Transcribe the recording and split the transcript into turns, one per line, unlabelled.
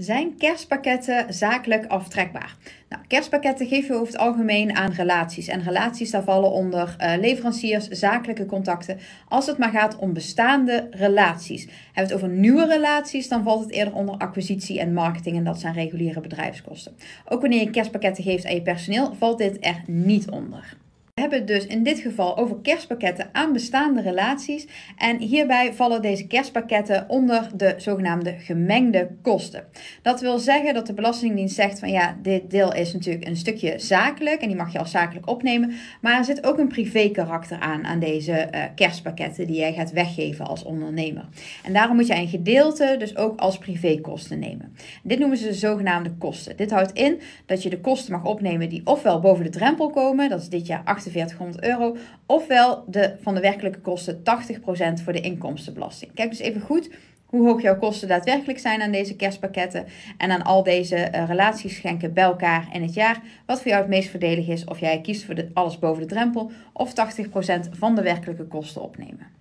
Zijn kerstpakketten zakelijk aftrekbaar? Nou, kerstpakketten geef je over het algemeen aan relaties. En relaties daar vallen onder uh, leveranciers, zakelijke contacten. Als het maar gaat om bestaande relaties. Hebben we het over nieuwe relaties, dan valt het eerder onder acquisitie en marketing. En dat zijn reguliere bedrijfskosten. Ook wanneer je kerstpakketten geeft aan je personeel, valt dit er niet onder. Hebben het dus in dit geval over kerstpakketten aan bestaande relaties. En hierbij vallen deze kerstpakketten onder de zogenaamde gemengde kosten. Dat wil zeggen dat de Belastingdienst zegt van ja, dit deel is natuurlijk een stukje zakelijk en die mag je als zakelijk opnemen. Maar er zit ook een privé karakter aan, aan deze uh, kerstpakketten die jij gaat weggeven als ondernemer. En daarom moet je een gedeelte dus ook als privékosten nemen. Dit noemen ze de zogenaamde kosten. Dit houdt in dat je de kosten mag opnemen die ofwel boven de drempel komen, dat is dit jaar 8 4800 euro. Ofwel de, van de werkelijke kosten 80% voor de inkomstenbelasting. Kijk dus even goed hoe hoog jouw kosten daadwerkelijk zijn aan deze kerstpakketten en aan al deze uh, relatieschenken bij elkaar in het jaar. Wat voor jou het meest voordelig is of jij kiest voor alles boven de drempel of 80% van de werkelijke kosten opnemen.